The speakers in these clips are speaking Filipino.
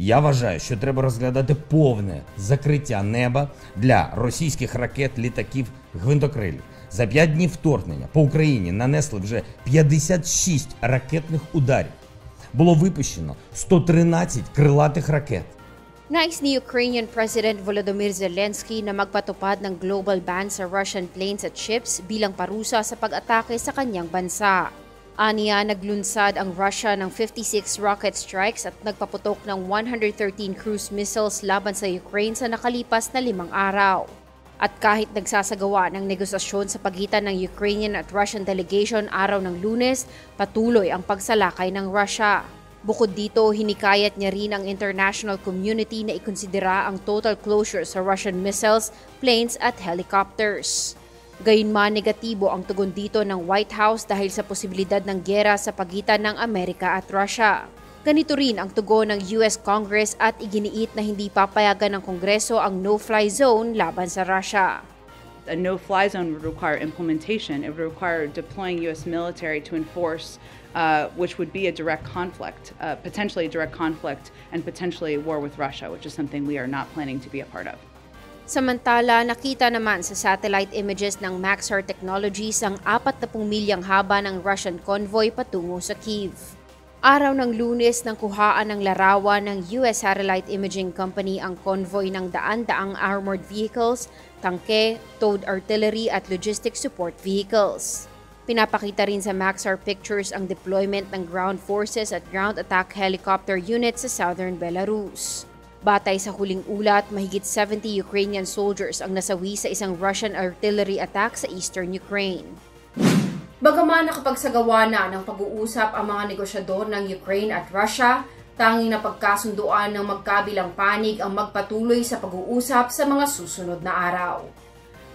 Я вважаю, що треба розглядати повне закриття неба для російських ракет, літаків, гвинтокрилів. За 5 днів вторгнення по Україні нанесли вже 56 ракетних ударів. Було випущено 113 крилатих ракет. Nais ni Ukrainian President Volodymyr Zelensky na magpatupad ng global ban sa Russian planes at ships bilang parusa sa pag-atake sa kanyang bansa. Aniya, naglunsad ang Russia ng 56 rocket strikes at nagpaputok ng 113 cruise missiles laban sa Ukraine sa nakalipas na limang araw. At kahit nagsasagawa ng negosasyon sa pagitan ng Ukrainian at Russian delegation araw ng lunes, patuloy ang pagsalakay ng Russia. Bukod dito, hinikayat niya rin ang international community na ikonsidera ang total closure sa Russian missiles, planes at helicopters. Gayunman negatibo ang tugon dito ng White House dahil sa posibilidad ng gera sa pagitan ng Amerika at Russia. Ganito rin ang tugon ng US Congress at iginiit na hindi papayagan ng Kongreso ang no-fly zone laban sa Russia. A no-fly zone would require implementation. It would require deploying U.S. military to enforce, uh, which would be a direct conflict, uh, potentially a direct conflict, and potentially war with Russia, which is something we are not planning to be a part of. Samantala, nakita naman sa satellite images ng Maxar Technologies ang 40 milyang haba ng Russian convoy patungo sa Kiev. Araw ng lunes nang kuhaan ng larawan ng US Satellite Imaging Company ang convoy ng daan-daang armored vehicles, tangke, towed artillery at logistic support vehicles. Pinapakita rin sa Maxar Pictures ang deployment ng ground forces at ground attack helicopter units sa southern Belarus. Batay sa huling ulat, mahigit 70 Ukrainian soldiers ang nasawi sa isang Russian artillery attack sa eastern Ukraine. Bagaman nakapagsagawa na ng pag-uusap ang mga negosyador ng Ukraine at Russia, tanging napagkasunduan ng magkabilang panig ang magpatuloy sa pag-uusap sa mga susunod na araw.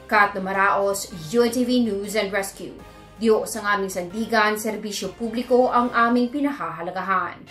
Kat Maraos, UNTV News and Rescue. Diyos ang aming sandigan, serbisyo publiko ang aming pinahahalagahan.